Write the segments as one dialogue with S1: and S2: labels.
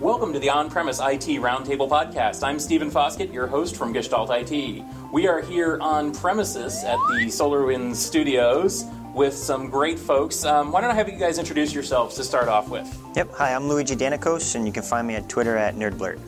S1: Welcome to the On Premise IT Roundtable Podcast. I'm Stephen Foskett, your host from Gestalt IT. We are here on premises at the SolarWinds studios with some great folks. Um, why don't I have you guys introduce yourselves to start off with?
S2: Yep. Hi, I'm Luigi Danakos, and you can find me at Twitter at NerdBlurt.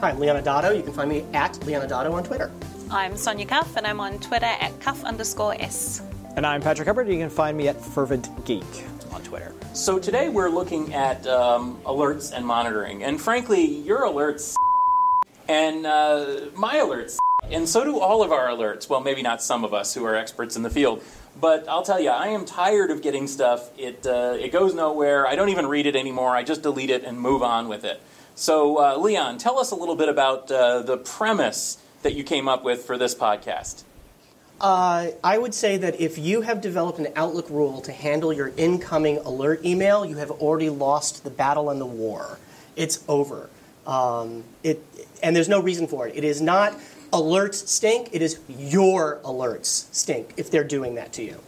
S3: Hi, I'm Leon Adato. You can find me at Leon Adato on Twitter.
S4: I'm Sonia Cuff, and I'm on Twitter at cuff underscore s.
S5: And I'm Patrick Hubbard. You can find me at Fervent Geek on Twitter.
S1: So today we're looking at um, alerts and monitoring, and frankly, your alerts and uh, my alerts, and so do all of our alerts. Well, maybe not some of us who are experts in the field, but I'll tell you, I am tired of getting stuff. It uh, it goes nowhere. I don't even read it anymore. I just delete it and move on with it. So, uh, Leon, tell us a little bit about uh, the premise that you came up with for this podcast.
S3: Uh, I would say that if you have developed an Outlook rule to handle your incoming alert email, you have already lost the battle and the war. It's over. Um, it, and there's no reason for it. It is not alerts stink, it is your alerts stink if they're doing that to you.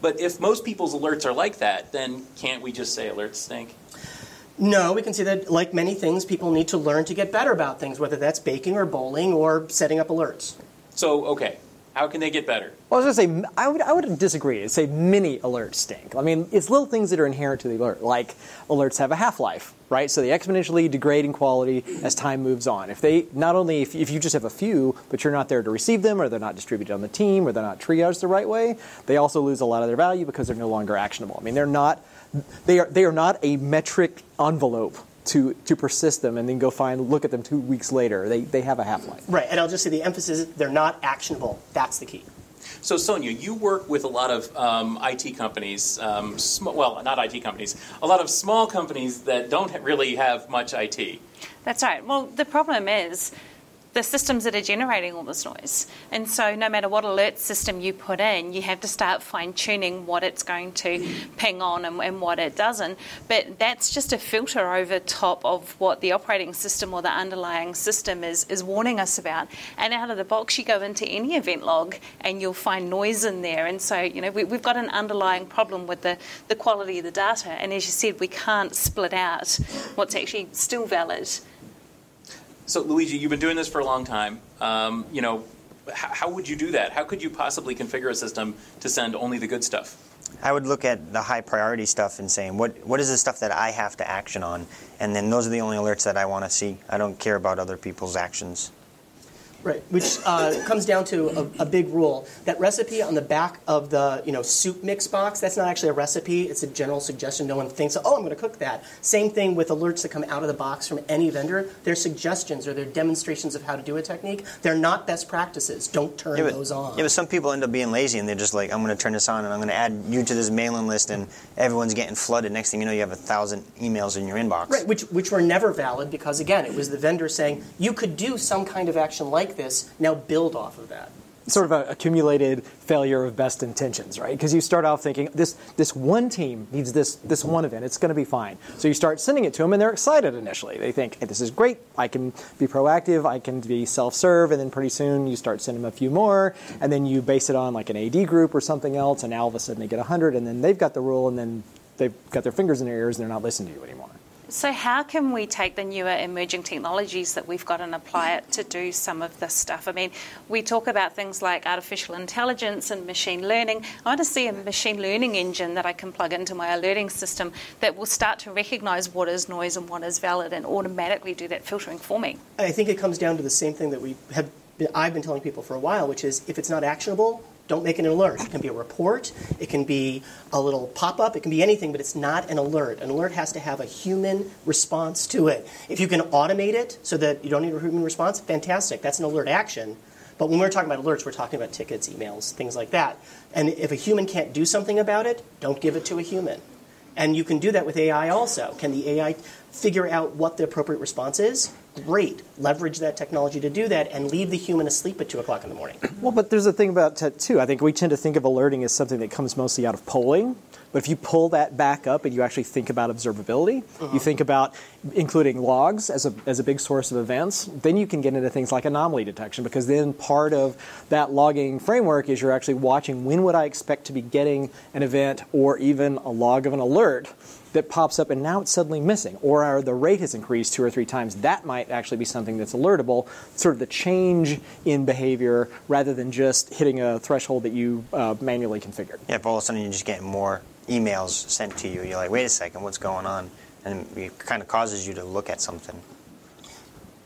S1: But if most people's alerts are like that, then can't we just say alerts stink?
S3: No, we can see that, like many things, people need to learn to get better about things, whether that's baking or bowling or setting up alerts.
S1: So, okay, how can they get better?
S5: Well, I was going to say, I would, I would disagree. I'd say many alerts stink. I mean, it's little things that are inherent to the alert, like alerts have a half life, right? So they exponentially degrade in quality as time moves on. If they, not only if, if you just have a few, but you're not there to receive them, or they're not distributed on the team, or they're not triaged the right way, they also lose a lot of their value because they're no longer actionable. I mean, they're not, they are, they are not a metric envelope to, to persist them and then go find look at them two weeks later. They, they have a half life.
S3: Right, and I'll just say the emphasis is they're not actionable. That's the key.
S1: So, Sonia, you work with a lot of um, IT companies, um, sm- well, not IT companies, a lot of small companies that don't really have much IT.
S4: That's right. Well, the problem is the systems that are generating all this noise. And so, no matter what alert system you put in, you have to start fine tuning what it's going to ping on and, and, what it doesn't. But that's just a filter over top of what the operating system or the underlying system is, is warning us about. And out of the box, you go into any event log and you'll find noise in there. And so, you know, we, have got an underlying problem with the, the quality of the data. And as you said, we can't split out what's actually still valid
S1: so, Luigi, you've been doing this for a long time. Um, you know, how, how would you do that? How could you possibly configure a system to send only the good stuff?
S2: I would look at the high priority stuff and saying, what, what is the stuff that I have to action on? And then those are the only alerts that I want to see. I don't care about other people's actions.
S3: Right, which uh, comes down to a, a, big rule. That recipe on the back of the you know soup mix box, that's not actually a recipe. It's a general suggestion. No one thinks, oh, I'm going to cook that. Same thing with alerts that come out of the box from any vendor. They're suggestions or they're demonstrations of how to do a technique. They're not best practices. Don't turn
S2: yeah, but,
S3: those on.
S2: Yeah, but some people end up being lazy and they're just like, I'm going to turn this on and I'm going to add you to this mailing list and everyone's getting flooded. Next thing you know, you have a thousand emails in your inbox.
S3: Right, which, which were never valid because, again, it was the vendor saying, you could do some kind of action like this. Now build off of that.
S5: Sort of an accumulated failure of best intentions, right? Because you start off thinking this this one team needs this this one event. It's going to be fine. So you start sending it to them, and they're excited initially. They think, hey, "This is great. I can be proactive. I can be self-serve." And then pretty soon you start sending them a few more, and then you base it on like an AD group or something else, and now all of a sudden they get hundred, and then they've got the rule, and then they've got their fingers in their ears, and they're not listening to you anymore.
S4: So, how can we take the newer emerging technologies that we've got and apply it to do some of this stuff? I mean, we talk about things like artificial intelligence and machine learning. I want to see a machine learning engine that I can plug into my alerting system that will start to recognize what is noise and what is valid and automatically do that filtering for me.
S3: I think it comes down to the same thing that we have. Been, I've been telling people for a while, which is if it's not actionable, don't make it an alert. It can be a report, it can be a little pop up, it can be anything, but it's not an alert. An alert has to have a human response to it. If you can automate it so that you don't need a human response, fantastic. That's an alert action. But when we're talking about alerts, we're talking about tickets, emails, things like that. And if a human can't do something about it, don't give it to a human. And you can do that with AI also. Can the AI figure out what the appropriate response is? Great. Leverage that technology to do that and leave the human asleep at 2 o'clock in the morning.
S5: Well, but there's a thing about that too. I think we tend to think of alerting as something that comes mostly out of polling. But if you pull that back up and you actually think about observability, you think about including logs as a, as a big source of events, then you can get into things like anomaly detection because then part of that logging framework is you're actually watching when would I expect to be getting an event or even a log of an alert that pops up and now it's suddenly missing or are the rate has increased two or three times that might actually be something that's alertable. Sort of the change in behavior rather than just hitting a threshold that you uh, manually configured.
S2: Yeah, if all of a sudden you're just getting more emails sent to you, you're like, wait a second, what's going on? And it kind of causes you to look at something.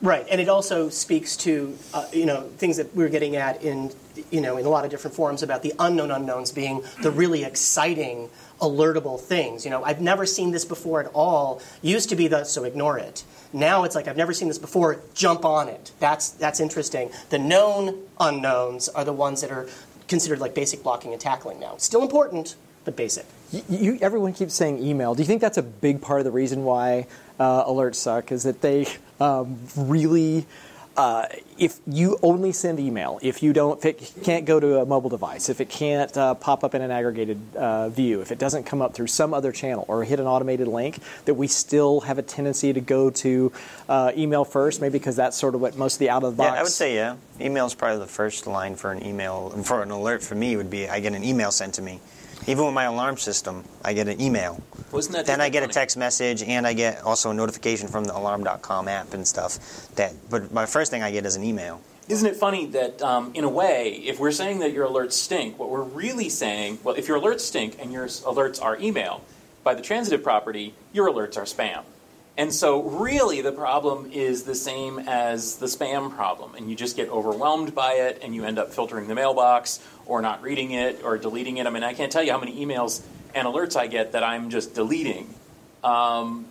S3: Right, and it also speaks to uh, you know things that we're getting at in you know in a lot of different forums about the unknown unknowns being the really exciting alertable things. You know, I've never seen this before at all. Used to be the so ignore it. Now it's like I've never seen this before. Jump on it. That's that's interesting. The known unknowns are the ones that are considered like basic blocking and tackling now. Still important, but basic.
S5: You, everyone keeps saying email do you think that's a big part of the reason why uh, alerts suck is that they um, really uh, if you only send email, if you don't, if it can't go to a mobile device, if it can't uh, pop up in an aggregated uh, view, if it doesn't come up through some other channel or hit an automated link, that we still have a tendency to go to uh, email first, maybe because that's sort of what most of the out of the box.
S2: Yeah, I would say yeah. Email is probably the first line for an email. For an alert for me would be I get an email sent to me. Even with my alarm system, I get an email.
S1: Wasn't that
S2: Then I get a text message and I get also a notification from the alarm.com app and stuff. That, but my first thing I get is an email.
S1: Isn't it funny that, um, in a way, if we're saying that your alerts stink, what we're really saying, well, if your alerts stink and your alerts are email, by the transitive property, your alerts are spam. And so, really, the problem is the same as the spam problem, and you just get overwhelmed by it, and you end up filtering the mailbox, or not reading it, or deleting it. I mean, I can't tell you how many emails and alerts I get that I'm just deleting. Um,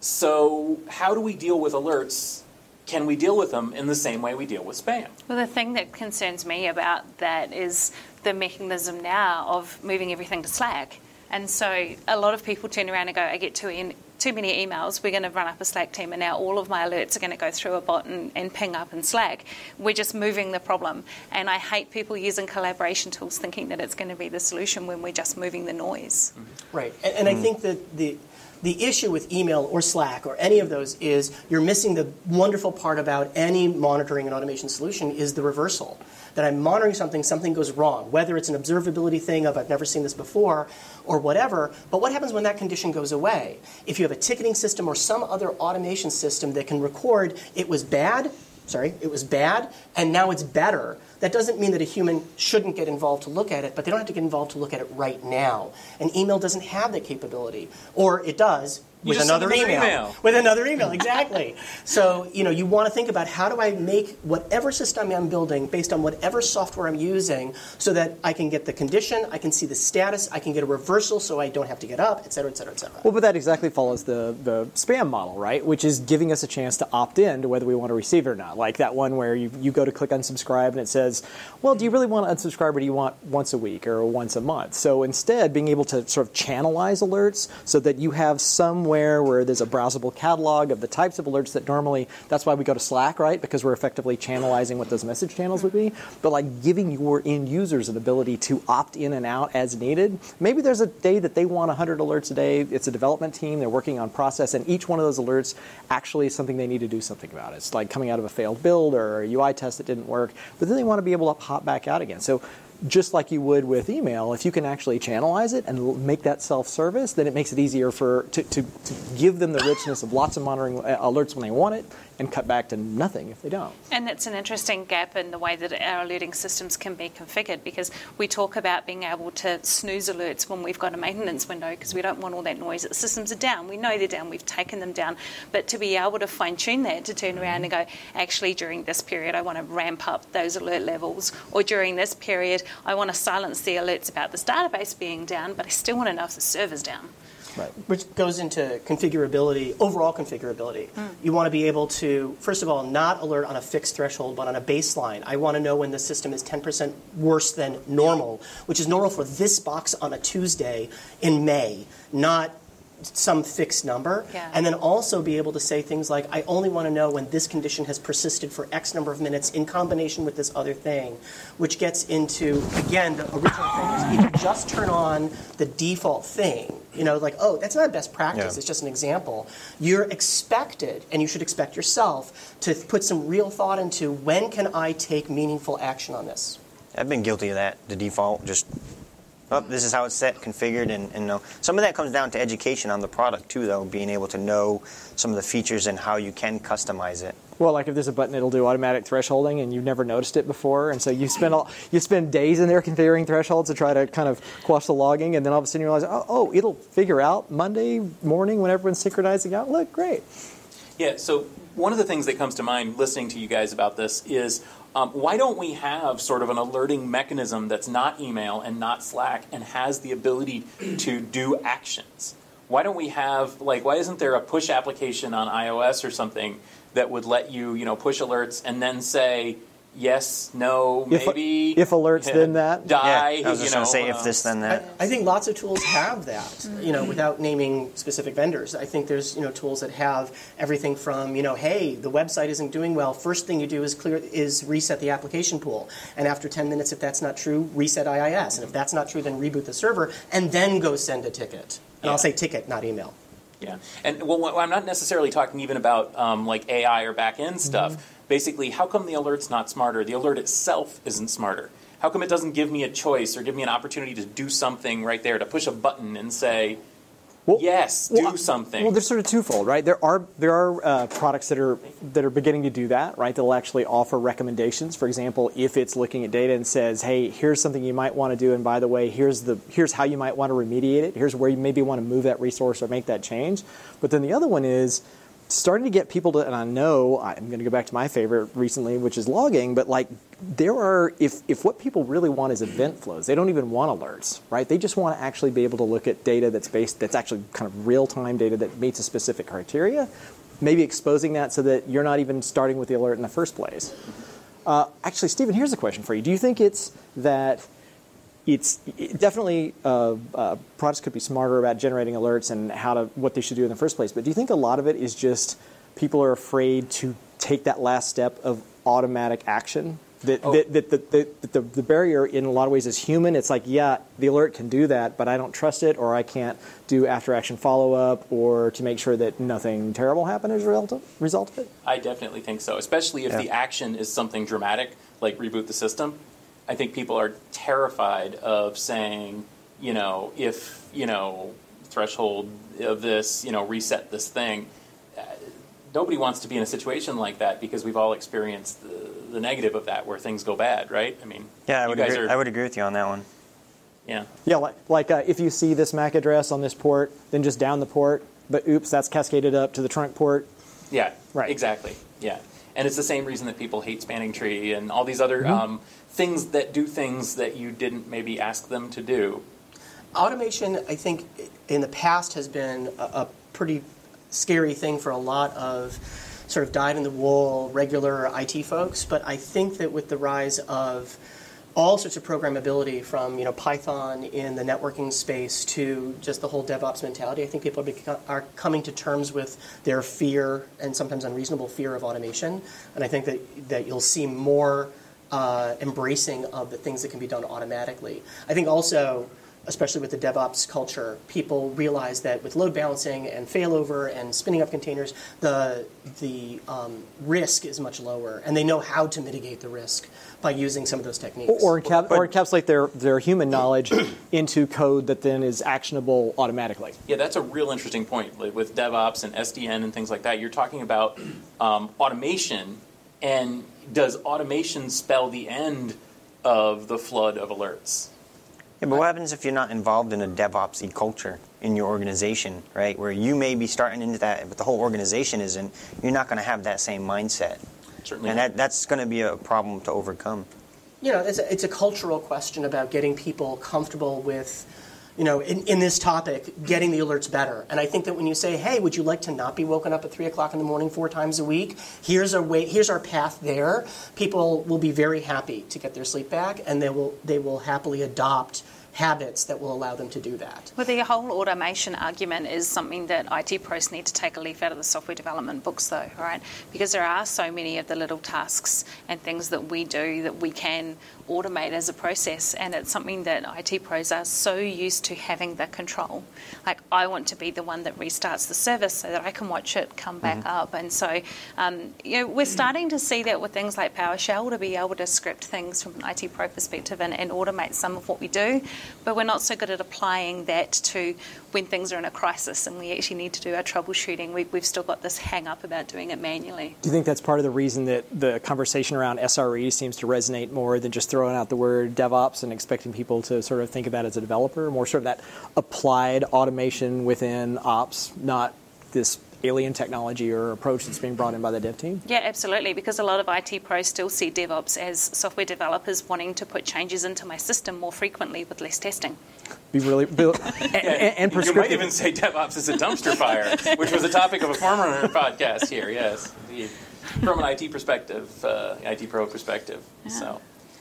S1: so, how do we deal with alerts? Can we deal with them in the same way we deal with spam?
S4: Well, the thing that concerns me about that is the mechanism now of moving everything to Slack. And so a lot of people turn around and go, I get in, too many emails, we're going to run up a Slack team, and now all of my alerts are going to go through a bot and, and ping up in Slack. We're just moving the problem. And I hate people using collaboration tools thinking that it's going to be the solution when we're just moving the noise.
S3: Right, and, and I mm. think that the the issue with email or Slack or any of those is you're missing the wonderful part about any monitoring and automation solution is the reversal. That I'm monitoring something, something goes wrong, whether it's an observability thing of I've never seen this before or whatever. But what happens when that condition goes away? If you have a ticketing system or some other automation system that can record it was bad, sorry, it was bad, and now it's better. That doesn't mean that a human shouldn't get involved to look at it, but they don't have to get involved to look at it right now. And email doesn't have that capability, or it does with another
S1: another
S3: email.
S1: email.
S3: With another email, exactly. so you know, you want to think about how do I make whatever system I'm building based on whatever software I'm using, so that I can get the condition, I can see the status, I can get a reversal, so I don't have to get up, et cetera, et cetera, et cetera.
S5: Well, but that exactly follows the, the spam model, right? Which is giving us a chance to opt in to whether we want to receive it or not. Like that one where you, you go to click unsubscribe and it says, well, do you really want to unsubscribe or do you want once a week or once a month? So instead, being able to sort of channelize alerts so that you have somewhere where there's a browsable catalog of the types of alerts that normally, that's why we go to Slack, right? Because we're effectively channelizing what those message channels would be. But like giving your end users an ability to opt in and out as needed. Maybe there's a day that they want 100 alerts a day. It's a development team. They're working on process, and each one of those alerts actually is something they need to do something about. It's like coming out of a failed build or a UI test that didn't work, but then they want to be able to hop back out again. So just like you would with email, if you can actually channelize it and make that self-service, then it makes it easier for to, to, to give them the richness of lots of monitoring uh, alerts when they want it, and cut back to nothing if they don't.
S4: And it's an interesting gap in the way that our alerting systems can be configured because we talk about being able to snooze alerts when we've got a maintenance window because we don't want all that noise. The systems are down. We know they're down. We've taken them down. But to be able to fine tune that, to turn around and go, actually, during this period, I want to ramp up those alert levels. Or during this period, I want to silence the alerts about this database being down, but I still want to know if the server's down.
S5: Right.
S3: which goes into configurability, overall configurability. Hmm. You want to be able to, first of all, not alert on a fixed threshold, but on a baseline. I want to know when the system is 10% worse than normal, which is normal for this box on a Tuesday in May, not some fixed number,
S4: Yeah.
S3: and then also be able to say things like, I only want to know when this condition has persisted for X number of minutes in combination with this other thing, which gets into, again, the original thing is you just turn on the default thing, you know, like, oh, that's not best practice,
S2: Yeah.
S3: it's just an example. You're expected, and you should expect yourself, to put some real thought into when can I take meaningful action on this?
S2: I've been guilty of that. The default, just, oh, this is how it's set, configured, and, and know. Some of that comes down to education on the product too, though, being able to know some of the features and how you can customize it.
S5: Well, like if there's a button, it'll do automatic thresholding, and you've never noticed it before, and so you spend all, you spend days in there configuring thresholds to try to kind of quash the logging, and then all of a sudden you realize, oh, oh it'll figure out Monday morning when everyone's synchronizing out. Look, great.
S1: Yeah, so one of the things that comes to mind listening to you guys about this is um, why don't we have sort of an alerting mechanism that's not email and not Slack and has the ability to do actions? Why don't we have, like, why isn't there a push application on iOS or something that would let you, you know, push alerts and then say, yes, no,
S5: If-
S1: maybe.
S5: if alerts, then that.
S1: Die.
S2: yeah, I was just going to say
S1: uh,
S2: if this, then
S3: I,
S2: that.
S3: I think lots of tools have that, you know, without naming specific vendors. I think there's, you know, tools that have everything from, you know, hey, the website isn't doing well. First thing you do is clear is reset the application pool. And after 10 minutes, if that's not true, reset IIS. And if that's not true, then reboot the server and then go send a ticket. And
S1: Yeah.
S3: I'll say ticket, not email.
S1: Yeah, and well, I'm not necessarily talking even about um, like AI or back end stuff.
S3: Mm-hmm.
S1: Basically, how come the alert's not smarter? The alert itself isn't smarter. How come it doesn't give me a choice or give me an opportunity to do something right there, to push a button and say,
S5: Well-
S1: yes,
S5: well,
S1: do something?
S5: Well, there's sort of twofold, right? There are there are uh, products that are that are beginning to do that, right? That'll actually offer recommendations. For example, if it's looking at data and says, "Hey, here's something you might want to do," and by the way, here's the here's how you might want to remediate it. Here's where you maybe want to move that resource or make that change. But then the other one is starting to get people to, and I know I'm going to go back to my favorite recently, which is logging, but like there are, if, if what people really want is event flows, they don't even want alerts, right? They just want to actually be able to look at data that's based, that's actually kind of real time data that meets a specific criteria, maybe exposing that so that you're not even starting with the alert in the first place. Uh, actually, Stephen, here's a question for you. Do you think it's that it's it definitely uh, uh, products could be smarter about generating alerts and how to what they should do in the first place. But do you think a lot of it is just people are afraid to take that last step of automatic action? That,
S1: Oh.
S5: that, that, that, that, that the, the barrier in a lot of ways is human. It's like, yeah, the alert can do that, but I don't trust it, or I can't do after action follow up, or to make sure that nothing terrible happened as a result of, result of it.
S1: I definitely think so, especially if
S2: Yeah.
S1: the action is something dramatic, like reboot the system. I think people are terrified of saying, you know, if, you know, threshold of this, you know, reset this thing. Uh, Nobody wants to be in a situation like that because we've all experienced the, the negative of that where things go bad, right? I mean,
S2: Yeah, I
S1: you
S2: would,
S1: guys
S2: agree,
S1: are,
S2: I would agree with you on that one.
S1: yeah.
S5: Yeah, like, like uh, if you see this MAC address on this port, then just down the port, but oops, that's cascaded up to the trunk port.
S1: Yeah,
S5: Right.
S1: Exactly. Yeah, and it's the same reason that people hate Spanning Tree and all these other
S5: Mm-hmm.
S1: um, things that do things that you didn't maybe ask them to do.
S3: Automation, I think, in the past has been a, a pretty scary thing for a lot of sort of dyed in the wool regular IT folks. But I think that with the rise of all sorts of programmability from you know Python in the networking space to just the whole DevOps mentality, I think people are, coming to terms with their fear and sometimes unreasonable fear of automation. And I think that, that you'll see more uh, embracing of the things that can be done automatically. I think also, especially with the DevOps culture, people realize that with load balancing and failover and spinning up containers, the the um, risk is much lower, and they know how to mitigate the risk by using some of those techniques.
S5: Or, encap- or encapsulate their, their human knowledge into code that then is actionable automatically.
S1: Yeah, that's a real interesting point like with DevOps and SDN and things like that. You're talking about um, automation, and does automation spell the end of the flood of alerts?
S2: Yeah, but what happens if you're not involved in a DevOps culture in your organization, right? Where you may be starting into that, but the whole organization isn't. You're not going to have that same mindset,
S1: Certainly.
S2: and that, that's going to be a problem to overcome.
S3: you know, it's a, it's a cultural question about getting people comfortable with, you know, in, in this topic, getting the alerts better. And I think that when you say, hey, would you like to not be woken up at three o'clock in the morning four times a week? Here's our way. Here's our path there. People will be very happy to get their sleep back, and they will they will happily adopt habits that will allow them to do that.
S4: Well, the whole automation argument is something that IT pros need to take a leaf out of the software development books, though, right? Because there are so many of the little tasks and things that we do that we can automate as a process, and it's something that IT pros are so used to having the control. Like, I want to be the one that restarts the service so that I can watch it come back
S2: Mm-hmm.
S4: up, and so um, you know we're starting to see that with things like PowerShell to be able to script things from an IT pro perspective and, and automate some of what we do, but we're not so good at applying that to when things are in a crisis and we actually need to do our troubleshooting. We, we've still got this hang up about doing it manually.
S5: Do you think that's part of the reason that the conversation around SRE seems to resonate more than just throwing out the word DevOps and expecting people to sort of think about that as a developer? More sort of that applied automation within ops, not this alien technology or approach that's being brought in by the dev team?
S4: Yeah, absolutely, because a lot of IT pros still see DevOps as software developers wanting to put changes into my system more frequently with less testing.
S5: Be really be, and, and, and
S1: You might even say DevOps is a dumpster fire, which was a topic of a former podcast here. Yes, The- from an IT perspective, uh, IT pro perspective. So,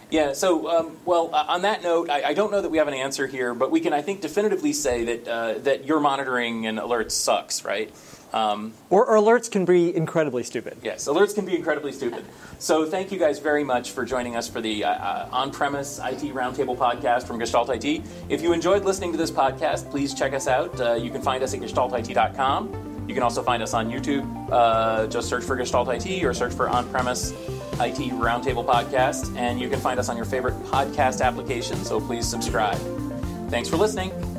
S1: yeah. So, um, well, uh, on that note, I, I don't know that we have an answer here, but we can, I think, definitively say that uh, that your monitoring and alerts sucks, right? Um,
S5: or, or alerts can be incredibly stupid.
S1: Yes, alerts can be incredibly stupid. So thank you guys very much for joining us for the uh, uh, on-premise IT Roundtable podcast from Gestalt IT. If you enjoyed listening to this podcast, please check us out. Uh, you can find us at gestaltit.com. You can also find us on YouTube. Uh, just search for Gestalt IT or search for on-premise IT Roundtable podcast, and you can find us on your favorite podcast application. So please subscribe. Thanks for listening.